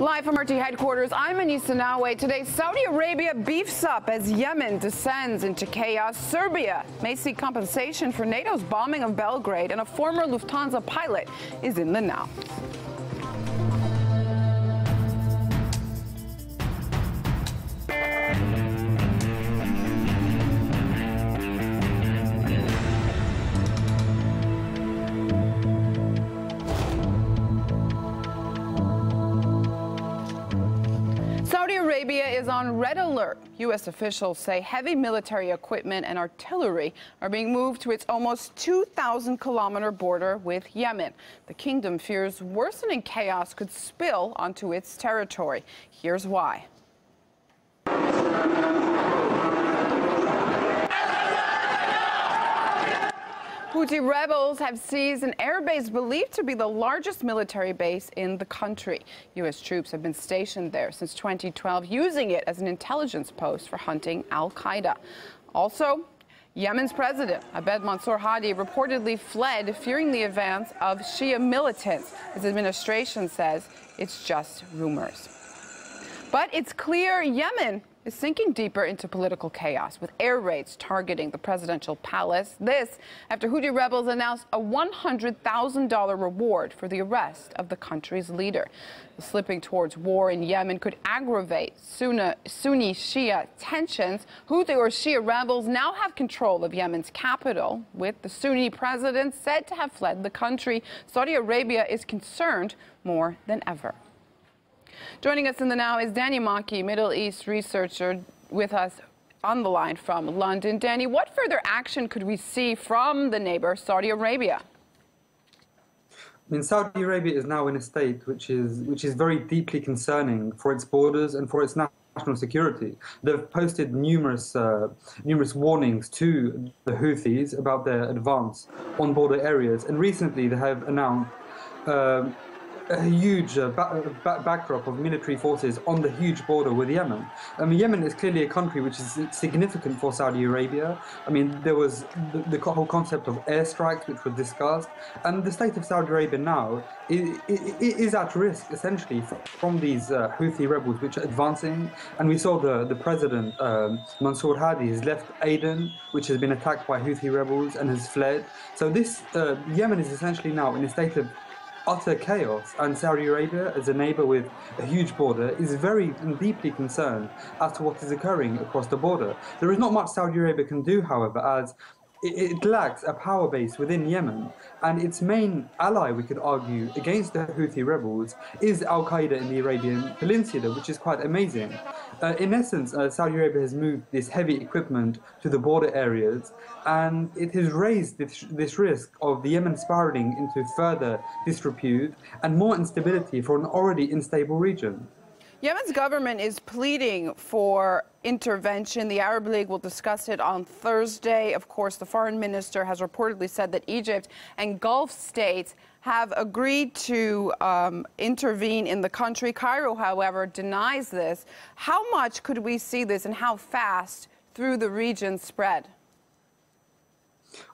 Live from RT headquarters, I'm Anissa Naouai. Today, Saudi Arabia beefs up as Yemen descends into chaos. Serbia may seek compensation for NATO's bombing of Belgrade, and a former Lufthansa pilot is in the now. Arabia is on red alert. U.S. officials say heavy military equipment and artillery are being moved to its almost 2,000 kilometer border with Yemen. The kingdom fears worsening chaos could spill onto its territory. Here's why. Houthi rebels have seized an airbase believed to be the largest military base in the country. U.S. troops have been stationed there since 2012, using it as an intelligence post for hunting al Qaeda. Also, Yemen's president, Abed Mansour Hadi, reportedly fled, fearing the advance of Shia militants. His administration says it's just rumors. But it's clear Yemen is sinking deeper into political chaos with air raids targeting the presidential palace. This after Houthi rebels announced a $100,000 reward for the arrest of the country's leader. The slipping towards war in Yemen could aggravate Sunni, Sunni Shia tensions. Houthi or Shia rebels now have control of Yemen's capital, with the Sunni president said to have fled the country. Saudi Arabia is concerned more than ever. Joining us in the now is Danny Makki, Middle East researcher, with us on the line from London. Danny, what further action could we see from the neighbor, Saudi Arabia? I mean, Saudi Arabia is now in a state which is which is very deeply concerning for its borders and for its national security. They've posted numerous uh, numerous warnings to the Houthis about their advance on border areas, and recently they have announced. Um, a huge uh, ba- ba- backdrop of military forces on the huge border with Yemen. I mean, Yemen is clearly a country which is significant for Saudi Arabia. I mean, there was the, the whole concept of airstrikes which was discussed, and the state of Saudi Arabia now is, is at risk essentially from these uh, Houthi rebels which are advancing. And we saw the the president um, Mansour Hadi has left Aden, which has been attacked by Houthi rebels, and has fled. So this uh, Yemen is essentially now in a state of utter chaos, and Saudi Arabia, as a neighbor with a huge border, is very and deeply concerned as to what is occurring across the border. There is not much Saudi Arabia can do, however, as it, lacks a power base within Yemen, and its main ally, we could argue, against the Houthi rebels is Al Qaeda in the Arabian Peninsula, which is quite amazing. Uh, in essence, uh, Saudi Arabia has moved this heavy equipment to the border areas, and it has raised this, this risk of the Yemen spiraling into further disrepute and more instability for an already unstable region. Yemen's government is pleading for intervention. The Arab League will discuss it on Thursday. Of course, the foreign minister has reportedly said that Egypt and Gulf states have agreed to um, intervene in the country. Cairo, however, denies this. How much could we see this and how fast through the region spread?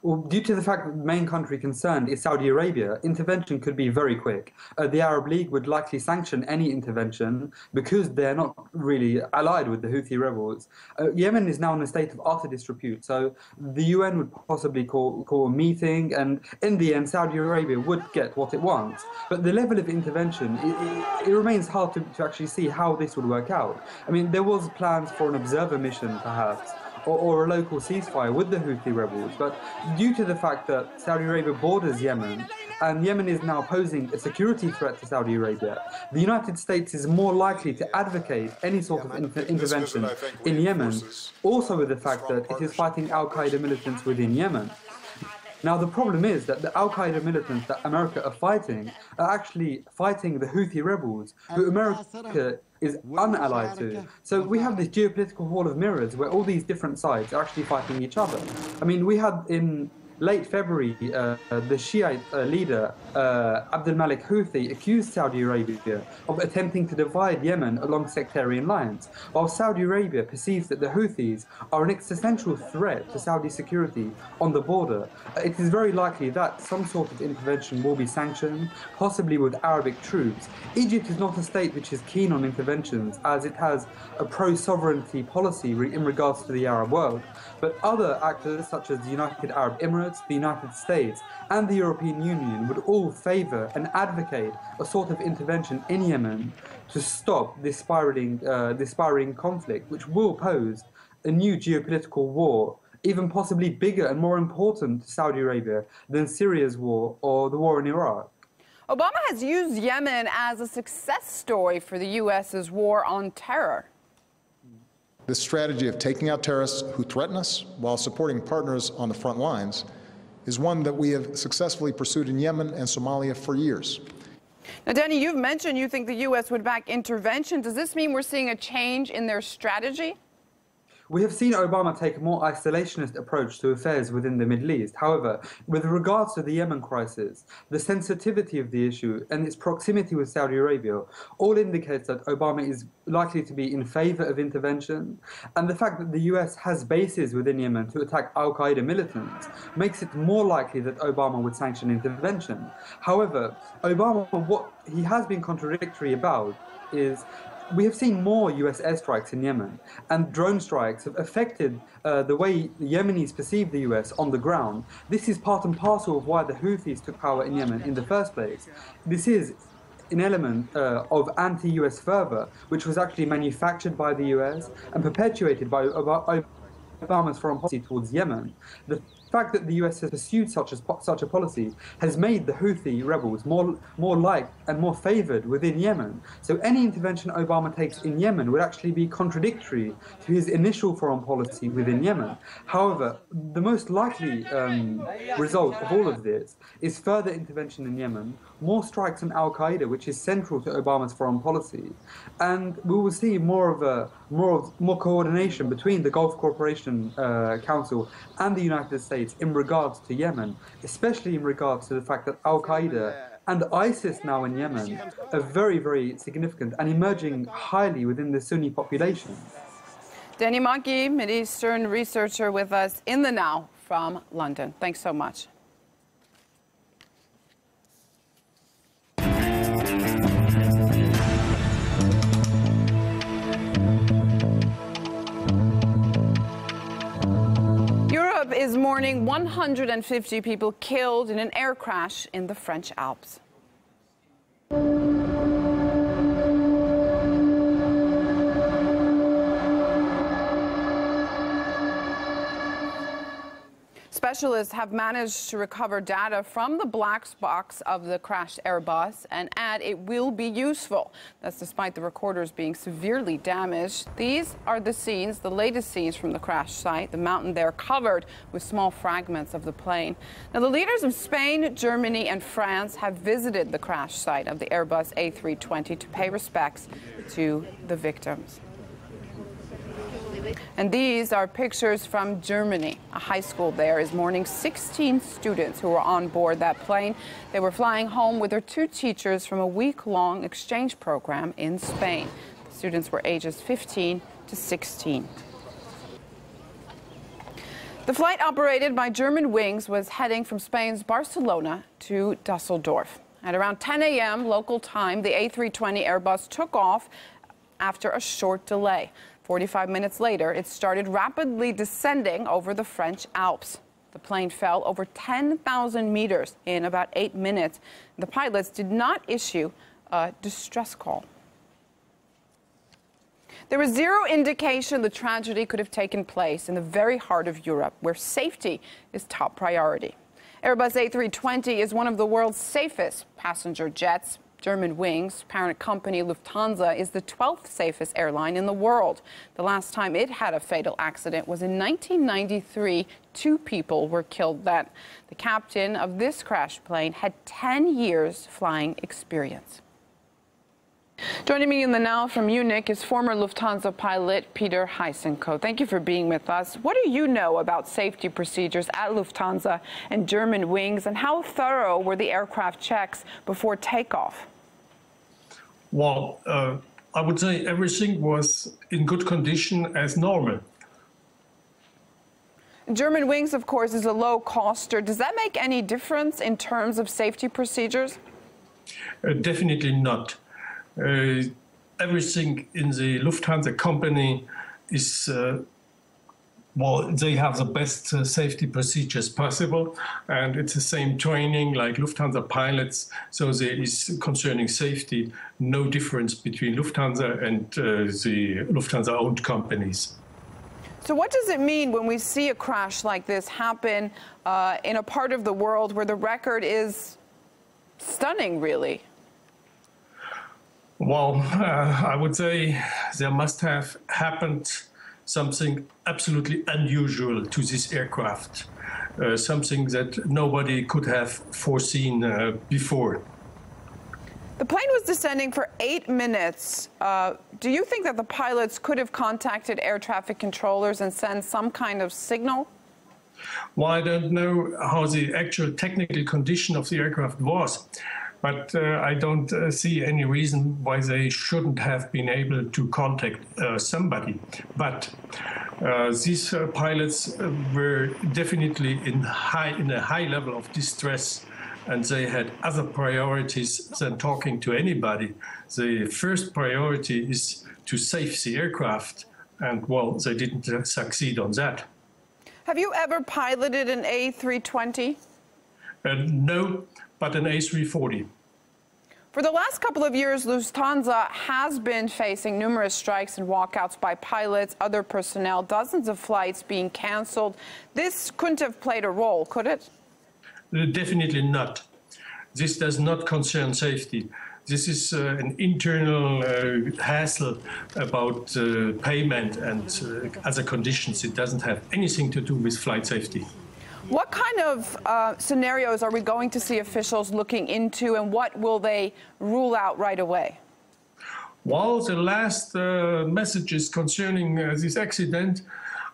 Well, due to the fact that the main country concerned is Saudi Arabia, intervention could be very quick. Uh, the Arab League would likely sanction any intervention because they're not really allied with the Houthi rebels. Uh, Yemen is now in a state of utter disrepute, so the UN would possibly call, call a meeting, and in the end, Saudi Arabia would get what it wants. But the level of intervention, it, it, it remains hard to, to actually see how this would work out. I mean, there was plans for an observer mission, perhaps or, or, a local ceasefire with the Houthi rebels. But due to the fact that Saudi Arabia borders Yemen, and Yemen is now posing a security threat to Saudi Arabia, the United States is more likely to advocate any sort of inter intervention in Yemen, also with the fact that it is fighting Al Qaeda militants within Yemen. Now, the problem is that the Al Qaeda militants that America are fighting are actually fighting the Houthi rebels, who America is unallied to. So we have this geopolitical hall of mirrors where all these different sides are actually fighting each other. I mean, we had in late February, uh, the Shiite uh, leader uh, Abdul Malik Houthi accused Saudi Arabia of attempting to divide Yemen along sectarian lines, while Saudi Arabia perceives that the Houthis are an existential threat to Saudi security on the border. It is very likely that some sort of intervention will be sanctioned, possibly with Arabic troops. Egypt is not a state which is keen on interventions, as it has a pro-sovereignty policy in regards to the Arab world. But other actors, such as the United Arab Emirates, the United States, and the European Union, would all favour and advocate a sort of intervention in Yemen to stop this spiraling, uh, this spiraling conflict, which will pose a new geopolitical war, even possibly bigger and more important to Saudi Arabia than Syria's war or the war in Iraq. Obama has used Yemen as a success story for the U.S.'s war on terror. This strategy of taking out terrorists who threaten us while supporting partners on the front lines is one that we have successfully pursued in Yemen and Somalia for years. Now, Danny, you've mentioned you think the U.S. would back intervention. Does this mean we're seeing a change in their strategy? We have seen Obama take a more isolationist approach to affairs within the Middle East. However, with regards to the Yemen crisis, the sensitivity of the issue and its proximity with Saudi Arabia all indicates that Obama is likely to be in favor of intervention. And the fact that the US has bases within Yemen to attack Al Qaeda militants makes it more likely that Obama would sanction intervention. However, Obama, what he has been contradictory about is we have seen more US airstrikes in Yemen, and drone strikes have affected uh, the way the Yemenis perceive the US on the ground. This is part and parcel of why the Houthis took power in Yemen in the first place. This is an element uh, of anti-US fervor, which was actually manufactured by the US and perpetuated by Obama's foreign policy towards Yemen. The fact that the US has pursued such a, such a policy has made the Houthi rebels more, more liked and more favored within Yemen. So any intervention Obama takes in Yemen would actually be contradictory to his initial foreign policy within Yemen. However, the most likely um, result of all of this is further intervention in Yemen, more strikes on Al Qaeda, which is central to Obama's foreign policy, and we will see more of a more of, more coordination between the Gulf Cooperation uh, Council and the United States States in regards to Yemen, especially in regards to the fact that Al Qaeda and ISIS now in Yemen are very, very significant and emerging highly within the Sunni population. Danny Makki, Eastern researcher with us in the now from London. Thanks so much. Is mourning 150 people killed in an air crash in the French Alps. Specialists have managed to recover data from the black box of the crashed Airbus and add it will be useful. That's despite the recorders being severely damaged. These are the scenes, the latest scenes from the crash site. The mountain there covered with small fragments of the plane. Now, the leaders of Spain, Germany, and France have visited the crash site of the Airbus A320 to pay respects to the victims. And these are pictures from Germany. A high school there is mourning 16 students who were on board that plane. They were flying home with their two teachers from a week-long exchange program in Spain. The students were ages 15 to 16. The flight operated by Germanwings was heading from Spain's Barcelona to Dusseldorf. At around 10 a.m. local time, the A320 Airbus took off after a short delay. 45 minutes later, it started rapidly descending over the French Alps. The plane fell over 10,000 meters in about eight minutes. The pilots did not issue a distress call. There was zero indication the tragedy could have taken place in the very heart of Europe, where safety is top priority. Airbus A320 is one of the world's safest passenger jets. Germanwings, parent company Lufthansa, is the 12th safest airline in the world. The last time it had a fatal accident was in 1993. Two people were killed then. The captain of this crash plane had 10 years flying experience. Joining me in the now from Munich is former Lufthansa pilot Peter Haisenko. Thank you for being with us. What do you know about safety procedures at Lufthansa and Germanwings, and how thorough were the aircraft checks before takeoff? Well, uh, I would say everything was in good condition as normal. Germanwings, of course, is a low coster. Does that make any difference in terms of safety procedures? Uh, definitely not. Uh, everything in the Lufthansa company is uh, well, they have the best uh, safety procedures possible, and it's the same training like Lufthansa pilots. So there is concerning safety no difference between Lufthansa and uh, the Lufthansa-owned companies. So what does it mean when we see a crash like this happen uh, in a part of the world where the record is stunning, really? Well, uh, I would say there must have happened something absolutely unusual to this aircraft, uh, something that nobody could have foreseen uh, before. The plane was descending for eight minutes. Uh, do you think that the pilots could have contacted air traffic controllers and sent some kind of signal? Well, I don't know how the actual technical condition of the aircraft was but uh, I don't uh, see any reason why they shouldn't have been able to contact uh, somebody. But uh, these uh, pilots uh, were definitely in high in a high level of distress, and they had other priorities than talking to anybody. The first priority is to save the aircraft, and well, they didn't succeed on that. Have you ever piloted an A320? no, but an A340. For the last couple of years, Lufthansa has been facing numerous strikes and walkouts by pilots, other personnel, dozens of flights being canceled. This couldn't have played a role, could it? Definitely not. This does not concern safety. This is uh, an internal uh, hassle about uh, payment and uh, other conditions. It doesn't have anything to do with flight safety. What kind of uh, scenarios are we going to see officials looking into, and what will they rule out right away? Well, the last uh, messages concerning uh, this accident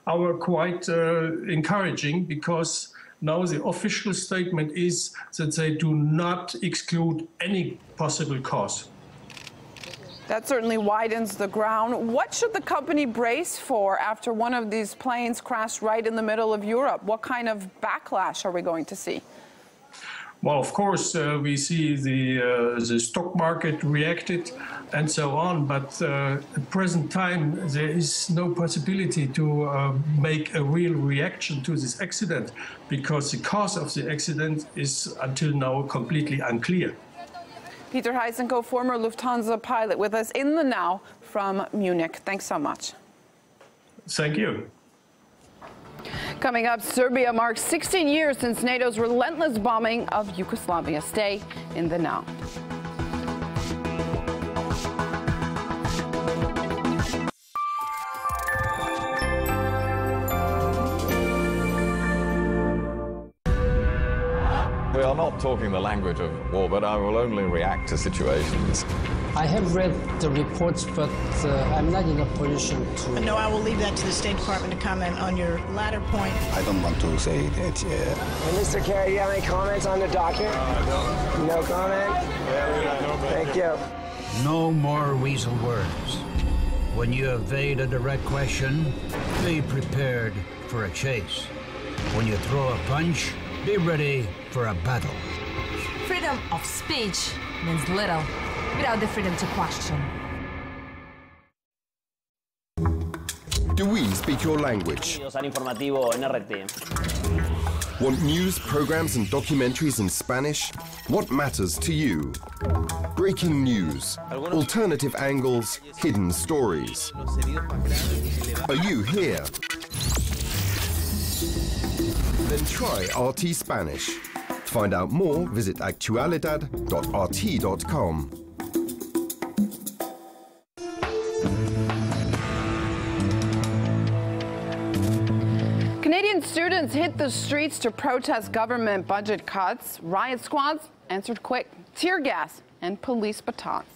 are quite uh, encouraging because now the official statement is that they do not exclude any possible cause. That certainly widens the ground. What should the company brace for after one of these planes crashed right in the middle of Europe? What kind of backlash are we going to see? Well, of course, uh, we see the uh, the stock market reacted and so on, but uh, at present time there is no possibility to uh, make a real reaction to this accident because the cause of the accident is until now completely unclear. Peter Haisenko, former Lufthansa pilot, with us in the now from Munich. Thanks so much. Thank you. Coming up, Serbia marks 16 years since NATO's relentless bombing of Yugoslavia. Stay in the now. Talking the language of war, but I will only react to situations. I have read the reports, but uh, I'm not in a position to. No, I will leave that to the State Department to comment on your latter point. I don't want to say that. Uh... Mr. Kerry, do you have any comments on the document? Uh, no. No comment? Thank you. No more weasel words. When you evade a direct question, be prepared for a chase. When you throw a punch, be ready for a battle. Freedom of speech means little without the freedom to question. Do we speak your language? Want news, programs, and documentaries in Spanish? What matters to you? Breaking news, alternative angles, hidden stories. Are you here? Then try RT Spanish. To find out more, visit actualidad.rt.com. Canadian students hit the streets to protest government budget cuts. Riot squads answered quick, tear gas and police batons.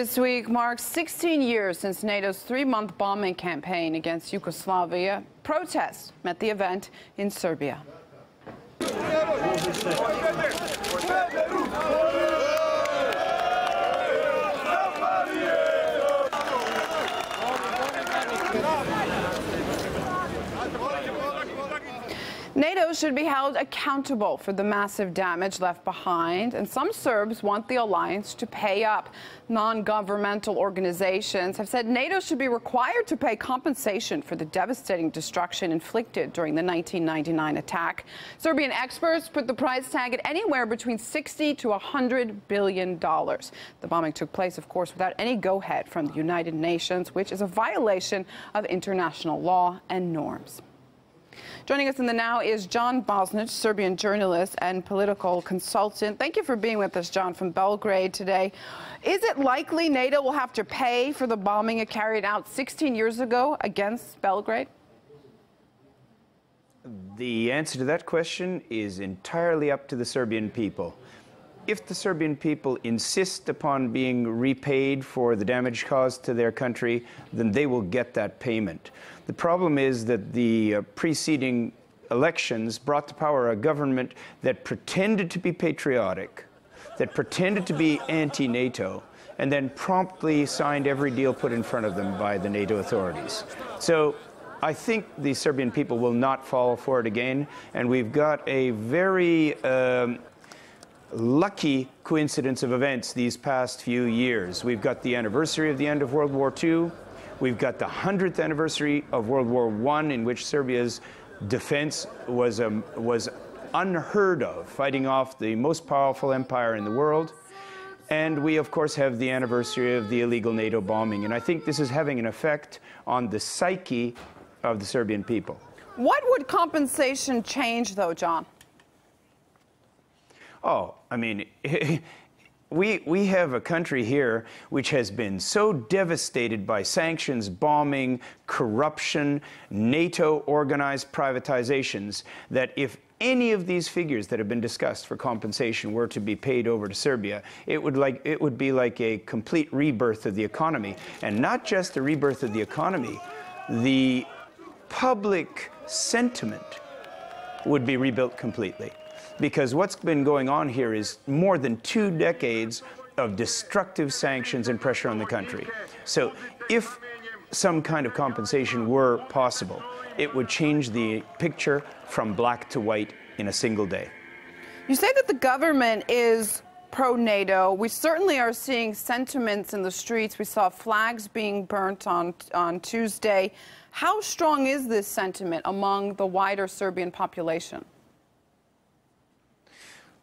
This week marks 16 years since NATO's three-month bombing campaign against Yugoslavia. Protests met the event in Serbia. NATO should be held accountable for the massive damage left behind, and some Serbs want the alliance to pay up. Non governmental organizations have said NATO should be required to pay compensation for the devastating destruction inflicted during the 1999 attack. Serbian experts put the price tag at anywhere between 60 to 100 billion dollars. The bombing took place, of course, without any go ahead from the United Nations, which is a violation of international law and norms. Joining us in the now is John Bosnitch, Serbian journalist and political consultant. Thank you for being with us, John, from Belgrade today. Is it likely NATO will have to pay for the bombing it carried out 16 years ago against Belgrade? The answer to that question is entirely up to the Serbian people. If the Serbian people insist upon being repaid for the damage caused to their country, then they will get that payment. The problem is that the uh, preceding elections brought to power a government that pretended to be patriotic, that pretended to be anti NATO, and then promptly signed every deal put in front of them by the NATO authorities. So I think the Serbian people will not fall for it again, and we've got a very um, lucky coincidence of events these past few years. We've got the anniversary of the end of World War II. We've got the 100th anniversary of World War I, in which Serbia's defense was, um, was unheard of, fighting off the most powerful empire in the world. And we, of course, have the anniversary of the illegal NATO bombing. And I think this is having an effect on the psyche of the Serbian people. What would compensation change, though, John? Oh, I mean, we, we have a country here which has been so devastated by sanctions, bombing, corruption, NATO organized privatizations that if any of these figures that have been discussed for compensation were to be paid over to Serbia, it would, like, it would be like a complete rebirth of the economy. And not just a rebirth of the economy, the public sentiment would be rebuilt completely because what's been going on here is more than two decades of destructive sanctions and pressure on the country. So if some kind of compensation were possible, it would change the picture from black to white in a single day. You say that the government is pro NATO. We certainly are seeing sentiments in the streets. We saw flags being burnt on, on Tuesday. How strong is this sentiment among the wider Serbian population?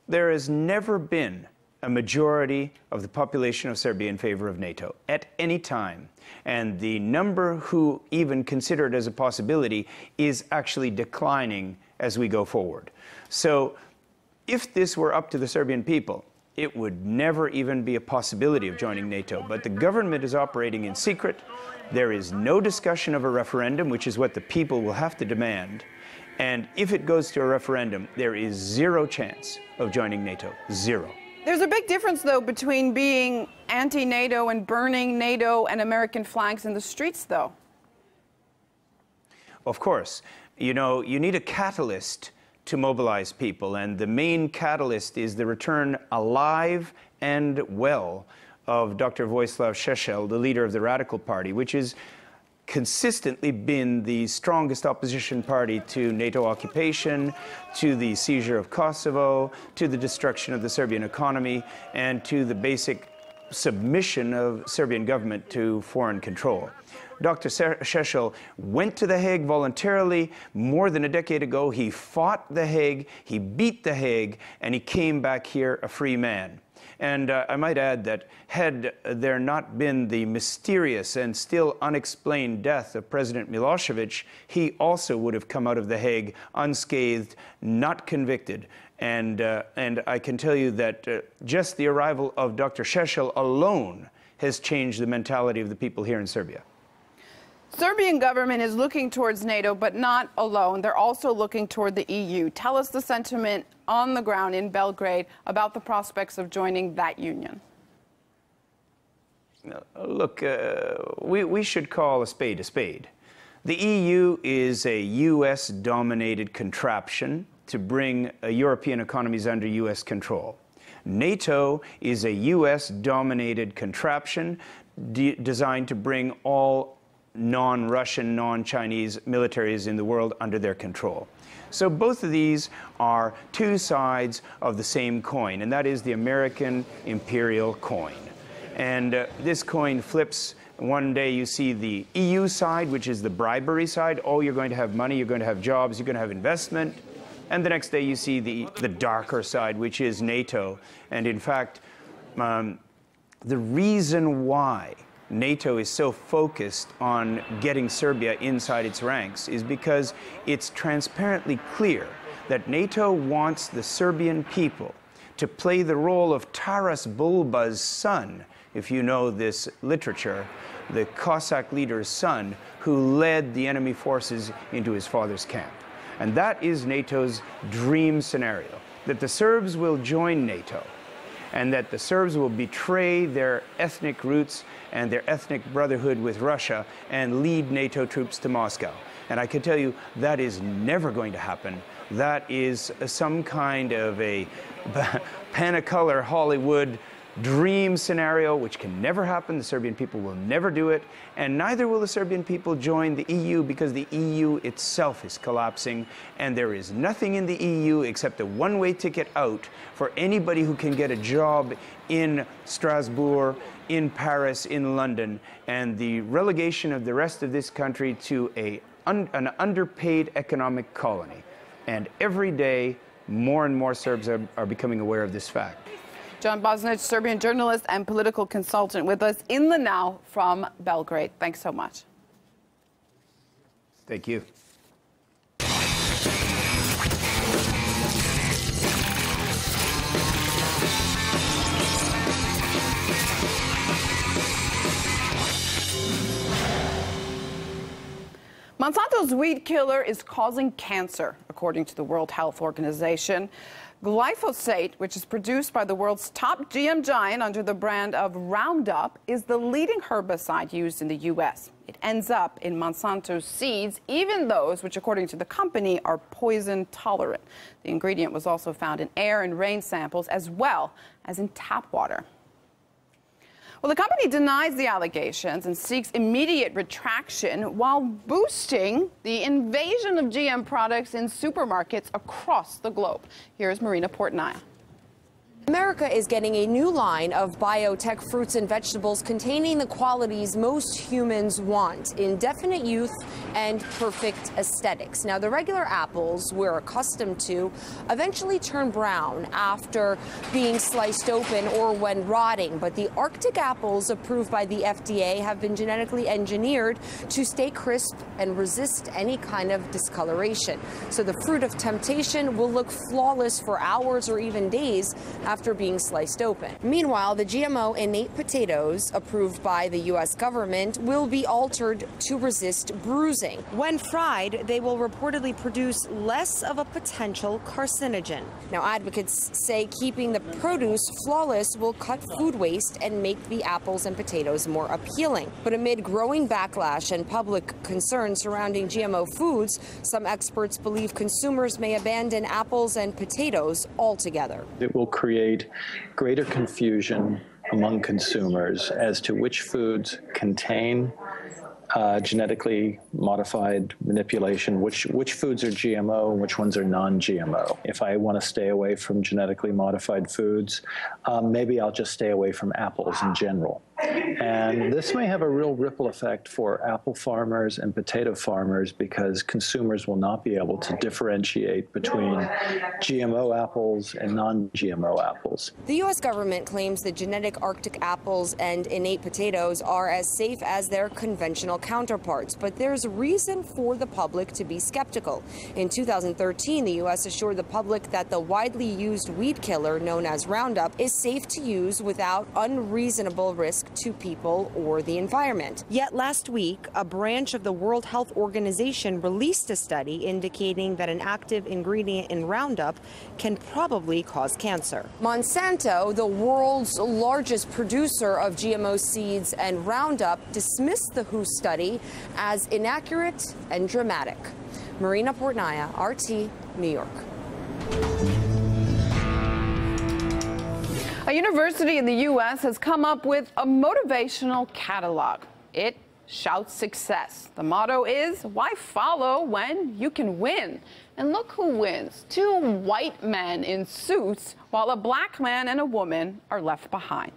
There has never been a majority of the population of Serbia in favor of NATO at any time. And the number who even consider it as a possibility is actually declining as we go forward. So if this were up to the Serbian people, it would never even be a possibility of joining NATO. But the government is operating in secret. There is no discussion of a referendum, which is what the people will have to demand. And if it goes to a referendum, there is zero chance of joining NATO. Zero. There's a big difference, though, between being anti NATO and burning NATO and American flags in the streets, though. Of course. You know, you need a catalyst to mobilize people, and the main catalyst is the return alive and well of Dr. Vojislav Šešelj, the leader of the Radical Party, which has consistently been the strongest opposition party to NATO occupation, to the seizure of Kosovo, to the destruction of the Serbian economy, and to the basic submission of Serbian government to foreign control. Dr. Šešelj went to The Hague voluntarily more than a decade ago. He fought The Hague, he beat The Hague, and he came back here a free man. And uh, I might add that had there not been the mysterious and still unexplained death of President Milosevic, he also would have come out of The Hague unscathed, not convicted. And, uh, and I can tell you that uh, just the arrival of Dr. Šešelj alone has changed the mentality of the people here in Serbia. Serbian government is looking towards NATO, but not alone. They're also looking toward the EU. Tell us the sentiment on the ground in Belgrade about the prospects of joining that union. Look, uh, we, we should call a spade a spade. The EU is a U.S. dominated contraption to bring uh, European economies under U.S. control. NATO is a U.S. dominated contraption de designed to bring all non Russian, non Chinese militaries in the world under their control. So both of these are two sides of the same coin, and that is the American imperial coin. And uh, this coin flips. One day you see the EU side, which is the bribery side. Oh, you're going to have money, you're going to have jobs, you're going to have investment. And the next day you see the, the darker side, which is NATO. And in fact, um, the reason why NATO is so focused on getting Serbia inside its ranks is because it's transparently clear that NATO wants the Serbian people to play the role of Taras Bulba's son, if you know this literature, the Cossack leader's son who led the enemy forces into his father's camp. And that is NATO's dream scenario that the Serbs will join NATO and that the Serbs will betray their ethnic roots and their ethnic brotherhood with Russia and lead NATO troops to Moscow. And I can tell you that is never going to happen. That is some kind of a Panacolor Hollywood dream scenario, which can never happen. The Serbian people will never do it. And neither will the Serbian people join the EU because the EU itself is collapsing. And there is nothing in the EU except a one way ticket out for anybody who can get a job in Strasbourg, in Paris, in London. And the relegation of the rest of this country to a un an underpaid economic colony. And every day, more and more Serbs are, are becoming aware of this fact. John Bosnitch, Serbian journalist and political consultant, with us in the now from Belgrade. Thanks so much. Thank you. Monsanto's weed killer is causing cancer, according to the World Health Organization. Glyphosate, which is produced by the world's top GM giant under the brand of Roundup, is the leading herbicide used in the U.S. It ends up in Monsanto's seeds, even those which, according to the company, are poison tolerant. The ingredient was also found in air and rain samples, as well as in tap water. Well, the company denies the allegations and seeks immediate retraction while boosting the invasion of GM products in supermarkets across the globe. Here's Marina Portnaya. America is getting a new line of biotech fruits and vegetables containing the qualities most humans want indefinite youth and perfect aesthetics. Now, the regular apples we're accustomed to eventually turn brown after being sliced open or when rotting, but the Arctic apples approved by the FDA have been genetically engineered to stay crisp and resist any kind of discoloration. So the fruit of temptation will look flawless for hours or even days after after being sliced open. Meanwhile, the GMO innate potatoes approved by the U.S. government will be altered to resist bruising. When fried, they will reportedly produce less of a potential carcinogen. Now, advocates say keeping the produce flawless will cut food waste and make the apples and potatoes more appealing. But amid growing backlash and public concern surrounding GMO foods, some experts believe consumers may abandon apples and potatoes altogether. It will create greater confusion among consumers as to which foods contain uh, genetically modified manipulation, which which foods are GMO and which ones are non-GMO. If I want to stay away from genetically modified foods, um, maybe I'll just stay away from apples in general. And this may have a real ripple effect for apple farmers and potato farmers because consumers will not be able to differentiate between GMO apples and non-GMO apples. The U.S. government claims that genetic Arctic apples and innate potatoes are as safe as their conventional counterparts, but there's reason for the public to be skeptical. In 2013, the U.S. assured the public that the widely used weed killer known as Roundup is safe to use without unreasonable to people or the environment. Yet last week, a branch of the World Health Organization released a study indicating that an active ingredient in Roundup can probably cause cancer. Monsanto, the world's largest producer of GMO seeds and Roundup, dismissed the WHO study as inaccurate and dramatic. Marina Portnaya, RT, New York. A university in the U.S. has come up with a motivational catalog. It shouts success. The motto is why follow when you can win? And look who wins two white men in suits, while a black man and a woman are left behind.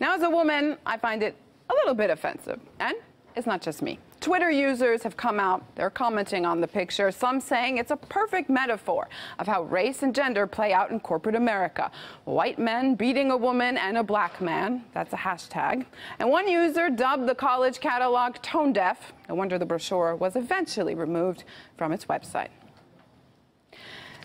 Now, as a woman, I find it a little bit offensive. And it's not just me. Twitter users have come out, they're commenting on the picture, some saying it's a perfect metaphor of how race and gender play out in corporate America. White men beating a woman and a black man, that's a hashtag. And one user dubbed the college catalog tone deaf. No wonder the brochure was eventually removed from its website.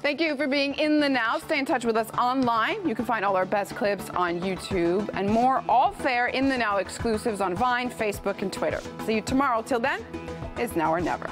Thank you for being in the now. Stay in touch with us online. You can find all our best clips on YouTube and more all fair in the now exclusives on Vine, Facebook, and Twitter. See you tomorrow. Till then, it's now or never.